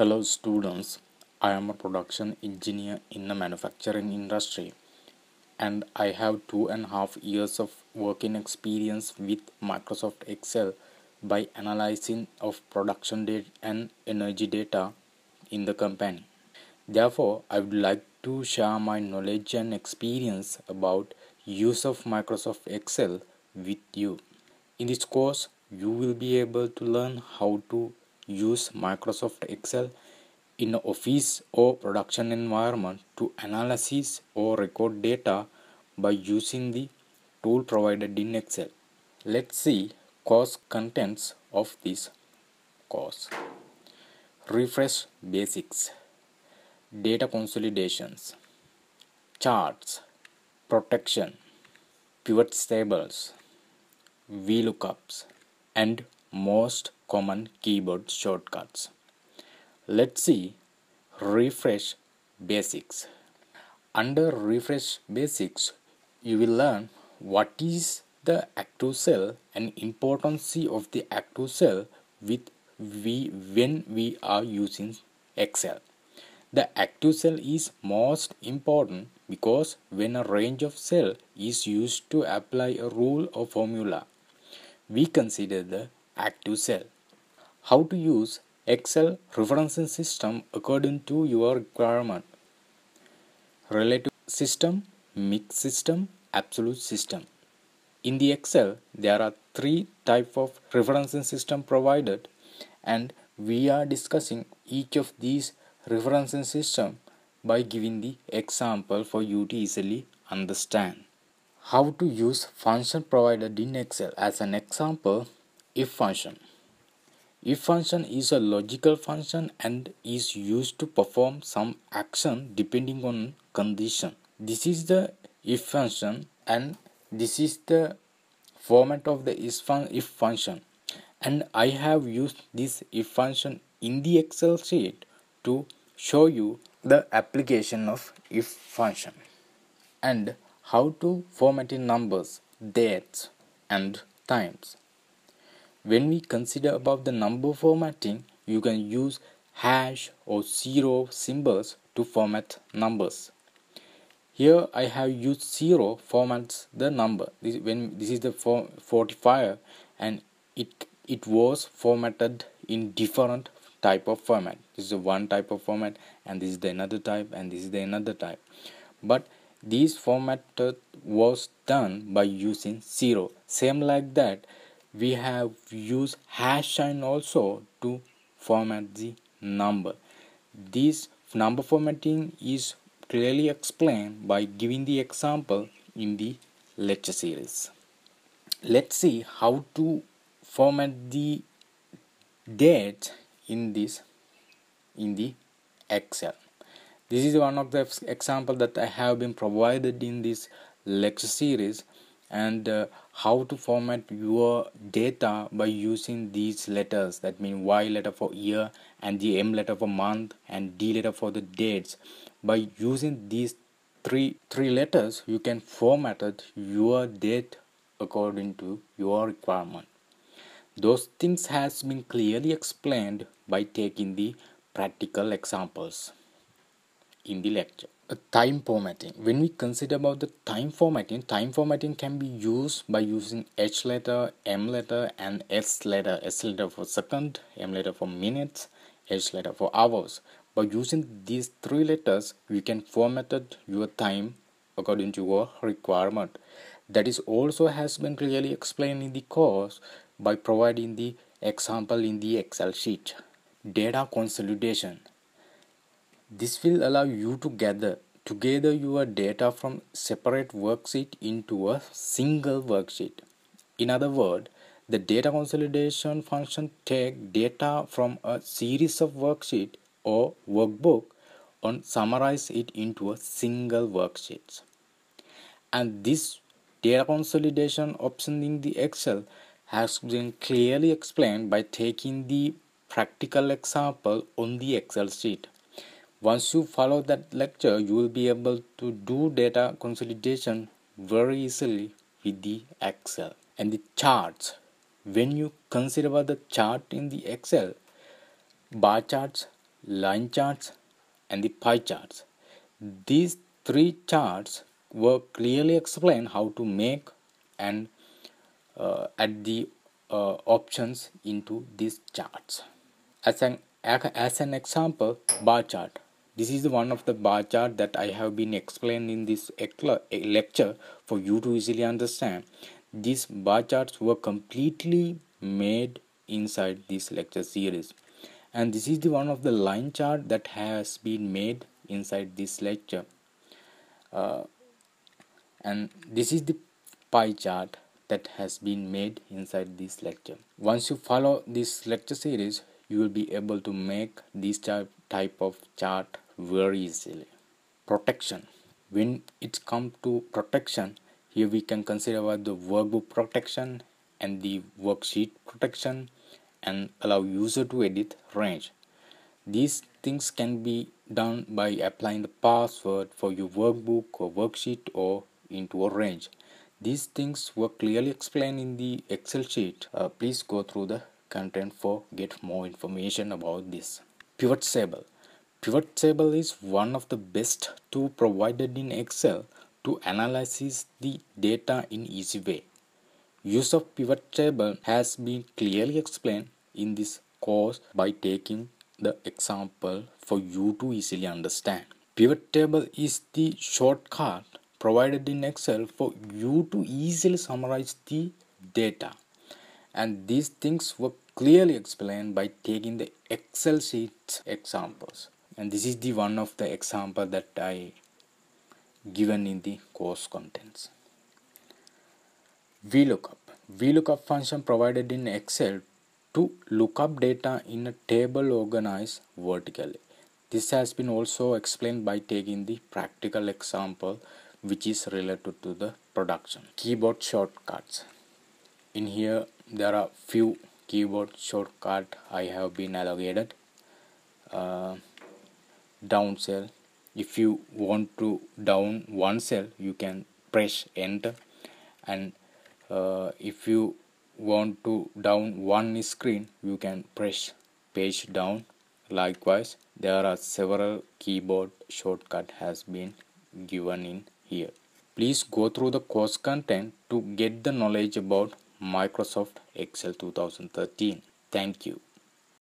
Hello students, I am a production engineer in the manufacturing industry and I have two and a half years of working experience with Microsoft Excel by analyzing of production data and energy data in the company. Therefore, I would like to share my knowledge and experience about use of Microsoft Excel with you. In this course, you will be able to learn how to use Microsoft Excel in office or production environment to analyze or record data by using the tool provided in Excel. Let's see course contents of this course. Refresh basics, data consolidations, charts, protection, pivot tables, VLOOKUPs, and most common keyboard shortcuts. Let's see refresh basics. Under refresh basics, you will learn what is the active cell and importance of the active cell with we when we are using Excel. The active cell is most important because when a range of cell is used to apply a rule or formula, we consider the active cell. How to use Excel referencing system according to your requirement. Relative system, mixed system, absolute system. In the Excel, there are three type of referencing system provided and we are discussing each of these referencing system by giving the example for you to easily understand. How to use function provided in Excel as an example if function. If function is a logical function and is used to perform some action depending on condition. This is the if function and this is the format of the if function and I have used this if function in the Excel sheet to show you the application of if function and how to format in numbers, dates and times. When we consider about the number formatting, you can use hash or zero symbols to format numbers. Here I have used zero formats the number. This, when this is the 45 and it it was formatted in different type of format. This is one type of format and this is the another type and this is the another type. But this format uh, was done by using zero. Same like that we have used hash sign also to format the number. This number formatting is clearly explained by giving the example in the lecture series. Let's see how to format the date in this in the excel. This is one of the example that i have been provided in this lecture series and uh, how to format your data by using these letters. That mean y letter for year and the m letter for month and d letter for the dates. By using these three three letters you can format your date according to your requirement. Those things has been clearly explained by taking the practical examples in the lecture time formatting. When we consider about the time formatting time formatting can be used by using h letter m letter and s letter. S letter for second m letter for minutes h letter for hours. By using these three letters we can format your time according to your requirement. That is also has been clearly explained in the course by providing the example in the excel sheet. Data consolidation this will allow you to gather together your data from separate worksheet into a single worksheet. In other words, the data consolidation function take data from a series of worksheet or workbook and summarize it into a single worksheet. And this data consolidation option in the Excel has been clearly explained by taking the practical example on the Excel sheet. Once you follow that lecture, you will be able to do data consolidation very easily with the Excel. And the charts, when you consider about the chart in the Excel, bar charts, line charts and the pie charts. These three charts were clearly explained how to make and uh, add the uh, options into these charts. As an, as an example, bar chart. This is the one of the bar chart that I have been explaining in this lecture for you to easily understand. These bar charts were completely made inside this lecture series. And this is the one of the line chart that has been made inside this lecture. Uh, and this is the pie chart that has been made inside this lecture. Once you follow this lecture series you will be able to make this type of chart very easily protection when it comes to protection here we can consider about the workbook protection and the worksheet protection and allow user to edit range. These things can be done by applying the password for your workbook or worksheet or into a range. These things were clearly explained in the Excel sheet. Uh, please go through the content for get more information about this. Pivot table. Pivot table is one of the best tool provided in Excel to analyze the data in easy way. Use of pivot table has been clearly explained in this course by taking the example for you to easily understand. Pivot table is the shortcut provided in Excel for you to easily summarize the data. And these things were clearly explained by taking the Excel sheet examples. And this is the one of the example that I given in the course contents. VLOOKUP. VLOOKUP function provided in Excel to look up data in a table organized vertically. This has been also explained by taking the practical example which is related to the production. Keyboard shortcuts. In here there are few keyboard shortcut I have been allocated. Uh, down cell. If you want to down one cell you can press enter. And uh, if you want to down one screen you can press page down. Likewise there are several keyboard shortcut has been given in here. Please go through the course content to get the knowledge about Microsoft Excel 2013 thank you